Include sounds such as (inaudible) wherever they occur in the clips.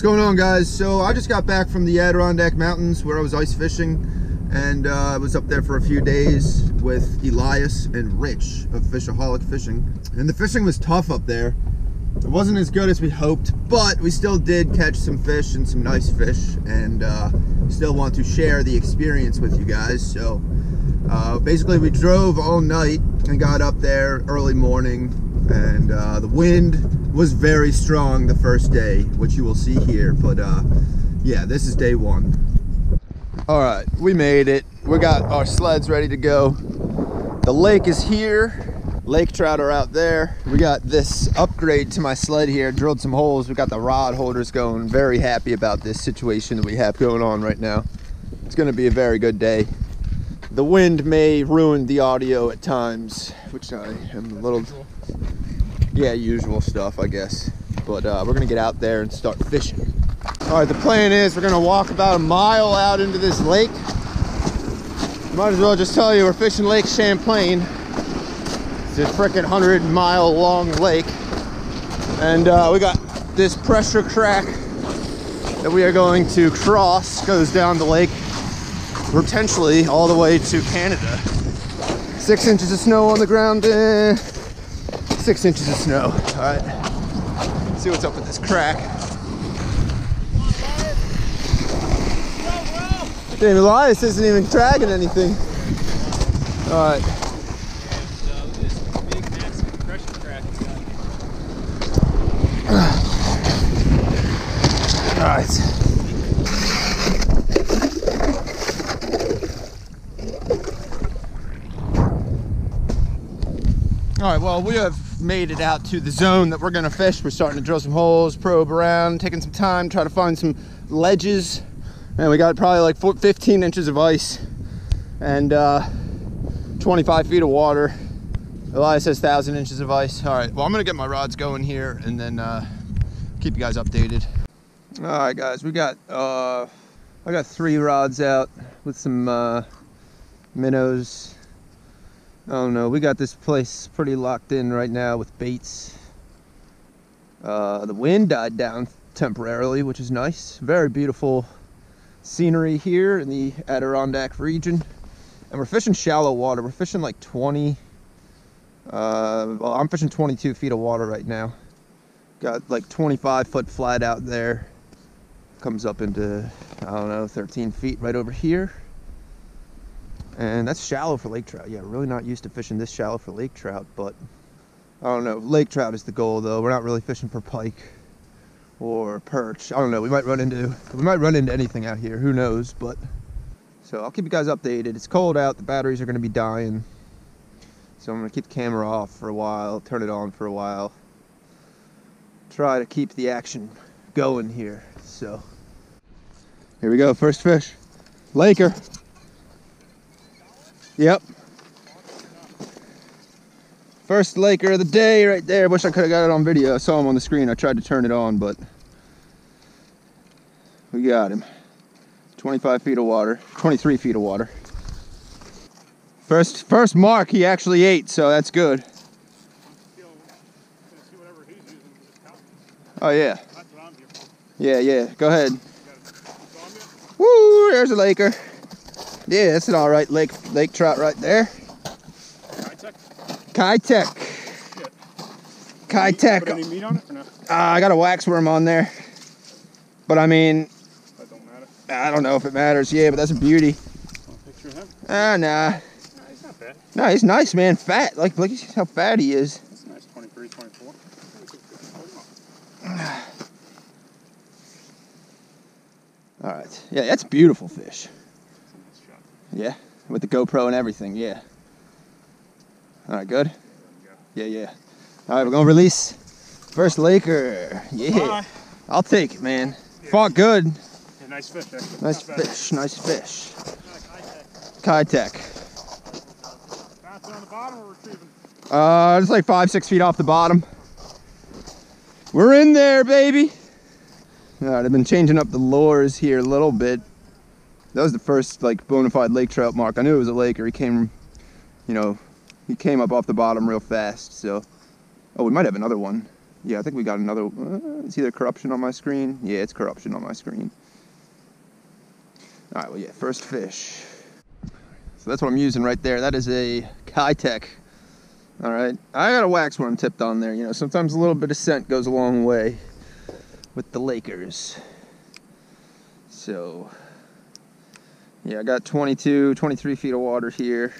What's going on guys? So I just got back from the Adirondack Mountains where I was ice fishing and uh, I was up there for a few days with Elias and Rich of Fishaholic Fishing. And the fishing was tough up there. It wasn't as good as we hoped, but we still did catch some fish and some nice fish and uh, still want to share the experience with you guys. So uh, basically we drove all night and got up there early morning and uh, the wind was very strong the first day, which you will see here. But uh, yeah, this is day one. All right, we made it. We got our sleds ready to go. The lake is here. Lake trout are out there. We got this upgrade to my sled here, drilled some holes. We got the rod holders going. Very happy about this situation that we have going on right now. It's gonna be a very good day. The wind may ruin the audio at times, which I am a little yeah, usual stuff, I guess. But uh, we're gonna get out there and start fishing. All right, the plan is we're gonna walk about a mile out into this lake. Might as well just tell you we're fishing Lake Champlain. It's a freaking 100 mile long lake. And uh, we got this pressure crack that we are going to cross, goes down the lake, potentially all the way to Canada. Six inches of snow on the ground. Eh six inches of snow. All right, see what's up with this crack. Damn, Elias isn't even dragging anything. All right. All right. All right, well, we have made it out to the zone that we're gonna fish. We're starting to drill some holes, probe around, taking some time, try to find some ledges. And we got probably like 15 inches of ice and uh, 25 feet of water. Elias says 1,000 inches of ice. All right, well, I'm gonna get my rods going here and then uh, keep you guys updated. All right, guys, we got, uh, I got three rods out with some uh, minnows I don't know. We got this place pretty locked in right now with baits. Uh, the wind died down temporarily, which is nice. Very beautiful scenery here in the Adirondack region. And we're fishing shallow water. We're fishing like 20, uh, well, I'm fishing 22 feet of water right now. Got like 25 foot flat out there. Comes up into, I don't know, 13 feet right over here. And that's shallow for lake trout. Yeah, really not used to fishing this shallow for lake trout, but I don't know. Lake trout is the goal though. We're not really fishing for pike or perch. I don't know. We might run into we might run into anything out here. Who knows? But so I'll keep you guys updated. It's cold out. The batteries are going to be dying. So I'm going to keep the camera off for a while, turn it on for a while. Try to keep the action going here. So here we go. First fish. Laker. Yep. First Laker of the day right there. Wish I could have got it on video. I saw him on the screen. I tried to turn it on, but we got him. 25 feet of water, 23 feet of water. First, first mark he actually ate, so that's good. Oh yeah. Yeah, yeah. Go ahead. Woo! There's a Laker. Yeah, that's an all right lake lake trout right there. Keitech. Keitech. Put any meat on it or no? Uh, I got a wax worm on there. But I mean, That don't matter. I don't know if it matters. Yeah, but that's a beauty. Picture him? Ah, nah. Nah, he's not bad. No, he's nice, man. Fat. Like, look at how fat he is. That's nice. 23, 24. (sighs) All right. Yeah, that's beautiful fish. That's a nice shot. Yeah, with the GoPro and everything. Yeah. All right, good. There we go. Yeah, yeah. All right, we're gonna release first Laker. Yeah, Bye. I'll take it, man. Fought good. Yeah, nice fish. Nice Not bad. fish. Nice fish. Keitech. Bouncing on the bottom or retrieving? Uh, it's like five, six feet off the bottom. We're in there, baby. All right, I've been changing up the lures here a little bit. That was the first like bona fide lake trout mark. I knew it was a laker. He came, you know, he came up off the bottom real fast. So, oh, we might have another one. Yeah, I think we got another. Uh, it's either corruption on my screen. Yeah, it's corruption on my screen. All right, well, yeah, first fish. So that's what I'm using right there. That is a Keitech. All right, I got a wax worm tipped on there. You know, sometimes a little bit of scent goes a long way with the Lakers. So, yeah, I got 22, 23 feet of water here.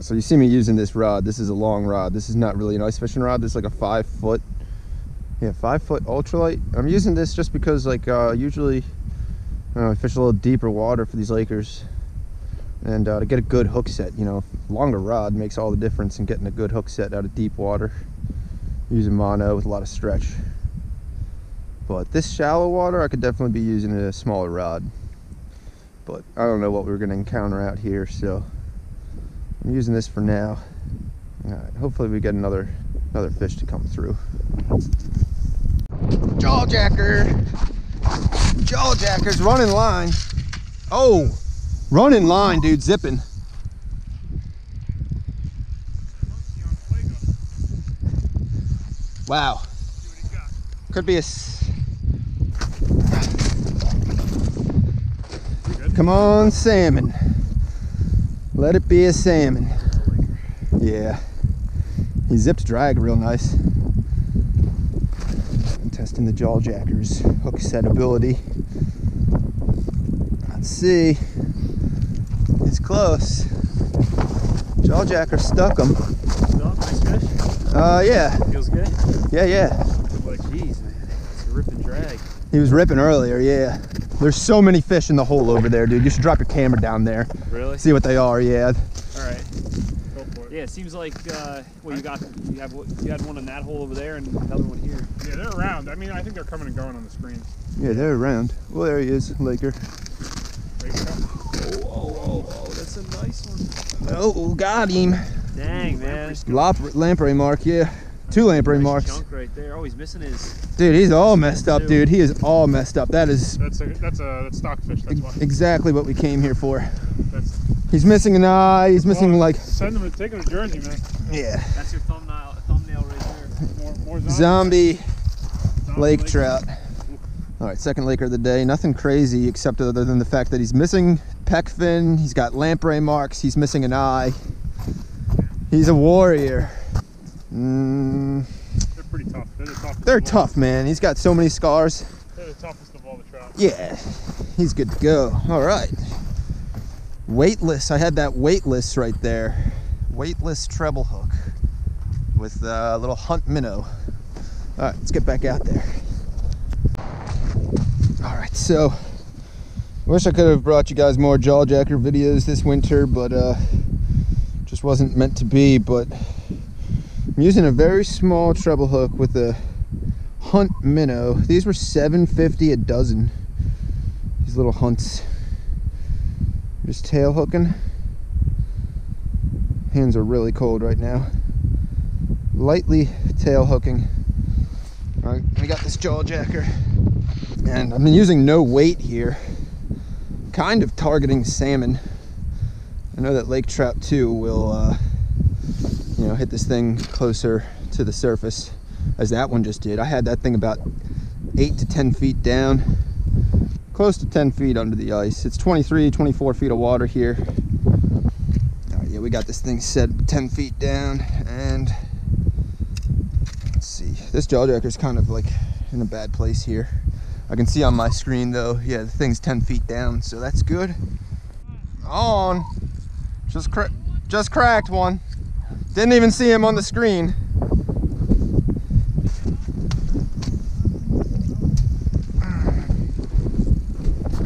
So you see me using this rod. This is a long rod. This is not really an ice fishing rod. This is like a five foot, yeah, five foot ultralight. I'm using this just because like uh, usually know, I fish a little deeper water for these Lakers. And uh, to get a good hook set, you know, longer rod makes all the difference in getting a good hook set out of deep water. Using mono with a lot of stretch. But this shallow water, I could definitely be using a smaller rod. But I don't know what we're going to encounter out here, so I'm using this for now. Hopefully we get another another fish to come through. Jawjacker! Jawjacker's running line. Oh, running line, dude, zipping. Wow. Could be a. Come on, salmon. Let it be a salmon. Yeah. He zips drag real nice. I'm testing the Jawjacker's hook set ability. Let's see. It's close. Jaw Jawjacker stuck him. Nice fish. Uh, yeah. Feels good. Yeah, yeah. Like, jeez, man. It's a rip drag. He was ripping earlier, yeah. There's so many fish in the hole over there, dude. You should drop your camera down there. Really? See what they are, yeah. All right. Go for it. Yeah, it seems like uh, well, you got you have you had one in that hole over there and another one here. Yeah, they're around. I mean, I think they're coming and going on the screens. Yeah, they're around. Well, there he is, Laker. Right here. Oh, oh, oh, that's a nice one. Oh, got him. Dang, man. Lop lamprey mark, yeah. Two lamprey Nice marks. chunk right there. Oh, he's missing his. Dude, he's all messed up, dude. He is all messed up. That is That's a that's a that's stockfish. That's why. exactly what we came here for. That's He's missing an eye. He's missing Well, like, send them. Take them to Jersey, man. yeah. That's your thumbnail thumbnail right there. More more zombies. Zombie Zombie lake trout. All right, second laker of the day. Nothing crazy except other than the fact that he's missing peck fin. He's got lamprey marks. He's missing an eye. He's a warrior. Mm, They're pretty tough. They're the toughest. they're tough, man. He's got so many scars. They're the toughest of all the trout. Yeah, he's good to go. All right. Weightless. I had that weightless right there. Weightless treble hook with a little hunt minnow. All right, let's get back out there. All right, so wish I could have brought you guys more jawjacker videos this winter, but uh, just wasn't meant to be. But I'm using a very small treble hook with a hunt minnow. These were 750 a dozen. These little hunts. Just tail hooking. Hands are really cold right now. Lightly tail hooking. All right, we got this jawjacker. And I'm using no weight here. Kind of targeting salmon. I know that lake trout too will, uh, you know, hit this thing closer to the surface as that one just did. I had that thing about eight to 10 feet down, close to 10 feet under the ice. It's 23, 24 feet of water here. Yeah, we got this thing set 10 feet down and let's see. This jawjacker's kind of like in a bad place here. I can see on my screen though, yeah, the thing's 10 feet down, so that's good. On. Just, cra just cracked one. Didn't even see him on the screen.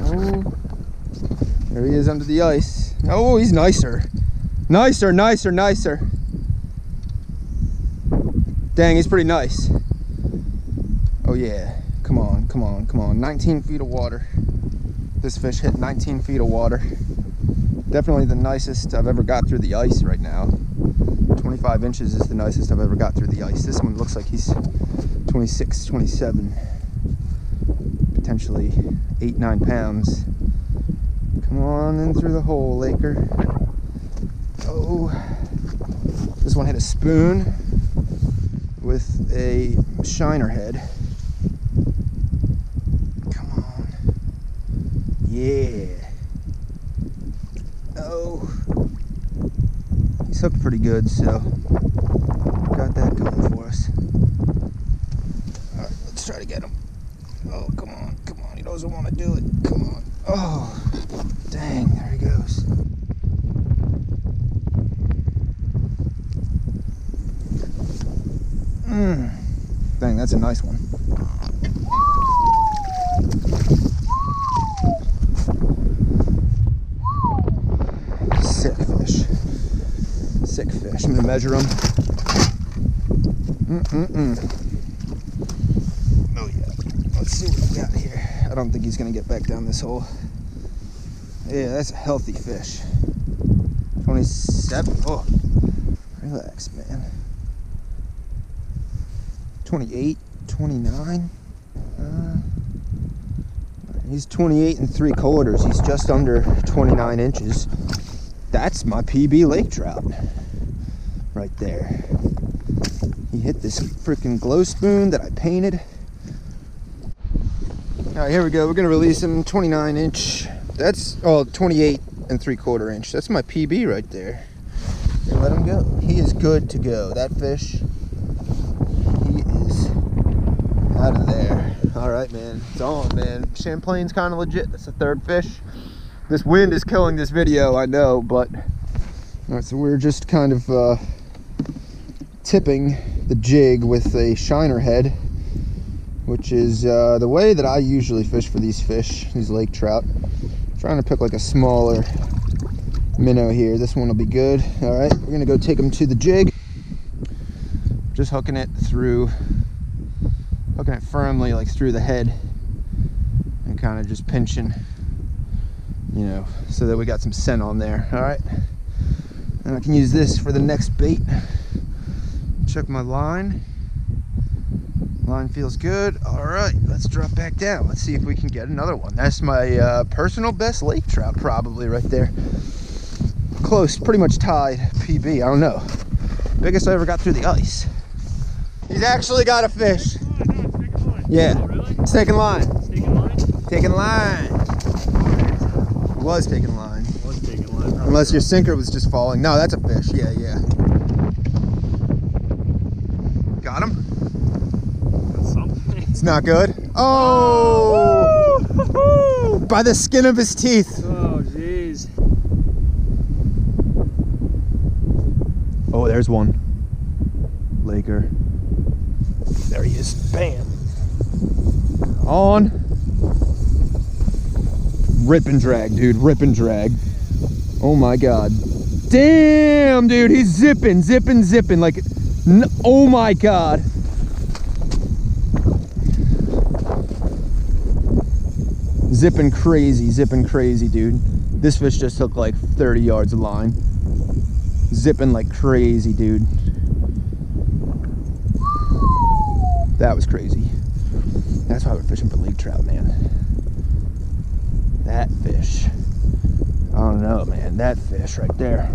Oh, there he is under the ice. Oh, he's nicer. Nicer, nicer, nicer. Dang, he's pretty nice. Oh yeah, come on, come on, come on. 19 feet of water. This fish hit 19 feet of water. Definitely the nicest I've ever got through the ice right now. 25 inches is the nicest I've ever got through the ice. This one looks like he's 26, 27 potentially eight, nine pounds. Come on in through the hole, Laker. Oh, this one had a spoon with with a shiner head. Come on. Yeah. Oh. He's hooked pretty good, so got that going for us. Alright, let's try to get him. Oh, come on, come on. He doesn't want to do it. Come on. Oh, dang, there he goes. Mmm. Dang, that's a nice one. Sick fish. Sick fish. I'm gonna measure them. Mm-mm-mm. Oh yeah. Let's see what we got here. I don't think he's gonna get back down this hole. Yeah, that's a healthy fish. 27. Oh, relax, man. 28, 29. Uh, he's 28 and three quarters. He's just under 29 inches. That's my PB lake trout right there. He hit this freaking glow spoon that I painted. All right, here we go. We're gonna release him 29 inch. That's oh 28 and three quarter inch. That's my PB right there. And let him go. He is good to go. That fish, he is out of there. All right, man. It's on, man. Champlain's kind of legit. That's the third fish. This wind is killing this video, I know, but all right. So we're just kind of uh, tipping the jig with a shiner head, which is uh, the way that I usually fish for these fish, these lake trout. trying to pick like a smaller minnow here. This one will be good. All right, we're gonna go take them to the jig. Just hooking it through, hooking it firmly like through the head and kind of just pinching, you know, so that we got some scent on there. All right. And I can use this for the next bait. Check my line. Line feels good. All right, let's drop back down. Let's see if we can get another one. That's my uh, personal best lake trout probably right there. Close, pretty much tied PB, I don't know. Biggest I ever got through the ice. He's actually got a fish. Yeah, Oh, really? it's taking line. Taking line? Taking line. Was taking line. Was taking line. Unless your sinker was just falling. No, that's a fish. Yeah, yeah. Got him? That's something. It's not good. Oh! By the skin of his teeth. Oh, jeez. Oh, there's one. Laker. There he is. Bam. On. Rip and drag, dude. Rip and drag. Oh my god. Damn, dude. He's zipping, zipping, zipping. Like, oh my god. Zipping crazy, zipping crazy, dude. This fish just took like 30 yards of line. Zipping like crazy, dude. That was crazy. That's why we're fishing for lake trout, man. That fish. I don't know, man. That fish right there.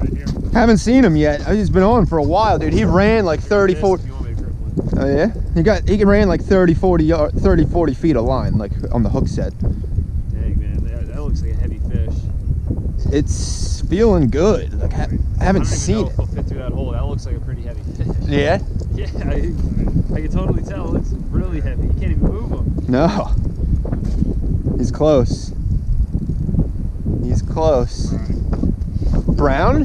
Right here. Haven't seen him yet. He's been on for a while, dude. He ran like 30, Oh yeah? He got he ran like 30, 40 yard, 30, 40 feet of line, like on the hook set. Dang, man. That, that looks like a heavy fish. It's feeling good. Like I, I I haven't even seen it. fit through that hole. That looks like a pretty heavy fish. (laughs) Yeah? Yeah, I, I can totally tell. It's really heavy. You can't even move him. No. He's close. He's close. Brown?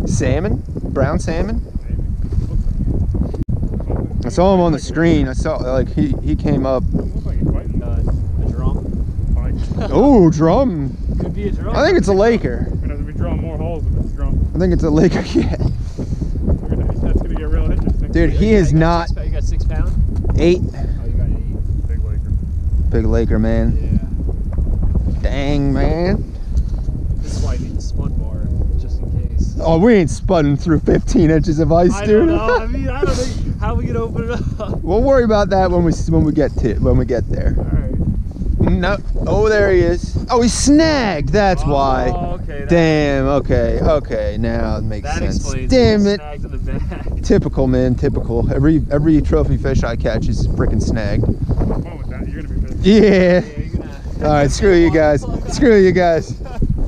So, Salmon? Brown salmon? Maybe. I saw him on the screen. I saw like he he came up. Like. Uh, drum. (laughs) Oh, drum. Could be a drum. I think it's a Laker. We're gonna have to be more holes if it's drum. I think it's a Laker. (laughs) Yeah. That's gonna get real interesting. Dude, he Yeah, is you not Six, you got six pound? eight. Oh, you got eight. Big Laker. Big Laker, man. Yeah. Dang, man. This is why I need the spud bar, just in case. Oh, we ain't spudding through 15 inches of ice, I dude. don't know. I (laughs) mean, I don't know how we gonna open it up. we'll worry about that when we when we get to when we get there. All right. No. Oh, there he is. Oh, he snagged. That's oh, why. Oh, okay. That, Damn. Okay. Okay. Now it makes that sense. explains Damn it. Snagged in the back. (laughs) typical, man. Typical. Every every trophy fish I catch is freaking snagged. Have fun with that. You're gonna be. Yeah. Yeah, gonna. All right, screw you (laughs) guys. Screw you guys.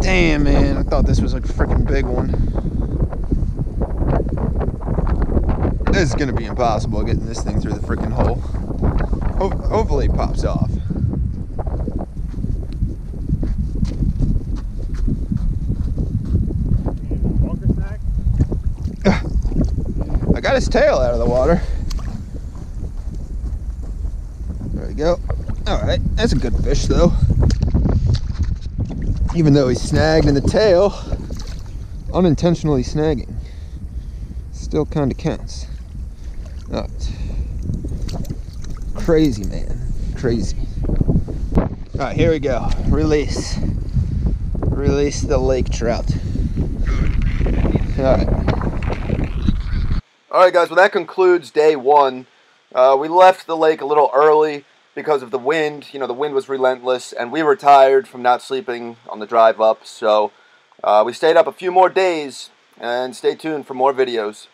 Damn, man. I thought this was like a freaking big one. Is gonna be impossible getting this thing through the freaking hole. Ho- hopefully it pops off. I got his tail out of the water. There we go. All right, that's a good fish though. Even though he's snagged in the tail, unintentionally snagging, still kind of counts. Right. Crazy man, crazy. All right, here we go. Release, release the lake trout. All right. All right, guys. Well, that concludes day one. Uh, we left the lake a little early because of the wind. You know, the wind was relentless, and we were tired from not sleeping on the drive up. So uh, we stayed up a few more days, and stay tuned for more videos.